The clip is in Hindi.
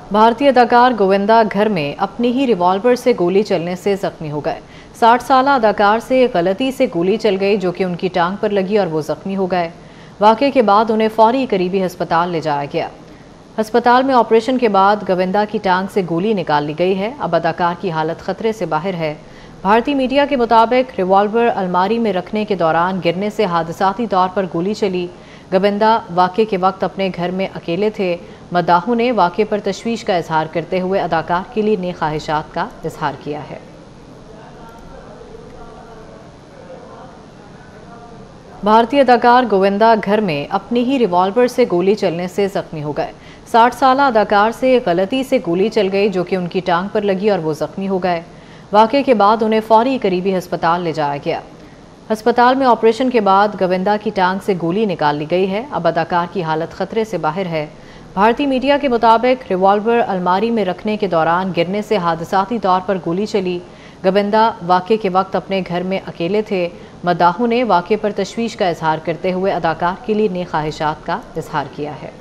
भारतीय अदाकार गोविंदा घर में अपनी ही रिवॉल्वर से गोली चलने से जख्मी हो गए। साठ साल अदाकार से गलती से गोली चल गई, जो कि उनकी टांग पर लगी और वो जख्मी हो गए। वाक़े के बाद उन्हें फौरी करीबी अस्पताल ले जाया गया। अस्पताल में ऑपरेशन के बाद गोविंदा की टांग से गोली निकाल ली गई है। अब अदाकार की हालत खतरे से बाहर है। भारतीय मीडिया के मुताबिक रिवॉल्वर अलमारी में रखने के दौरान गिरने से हादसाती तौर पर गोली चली। गोविंदा वाक़े के वक्त अपने घर में अकेले थे। मदाहों ने वाक़े पर तशवीश का इजहार करते हुए अदाकार के लिए नई ख्वाहिशात का इजहार किया है। भारतीय अदाकार गोविंदा घर में अपनी ही रिवॉल्वर से गोली चलने से जख्मी हो गए। साठ साल अदाकार से गलती से गोली चल गई, जो कि उनकी टांग पर लगी और वो जख्मी हो गए। वाक़े के बाद उन्हें फौरी करीबी अस्पताल ले जाया गया। अस्पताल में ऑपरेशन के बाद गोविंदा की टांग से गोली निकाल ली गई है। अब अदाकार की हालत खतरे से बाहर है। भारतीय मीडिया के मुताबिक रिवॉल्वर अलमारी में रखने के दौरान गिरने से हादसाती तौर पर गोली चली। गोविंदा वाक़े के वक्त अपने घर में अकेले थे। मदाहू ने वाक़े पर तशवीश का इजहार करते हुए अदाकार के लिए नई ख्वाहिशात का इजहार किया है।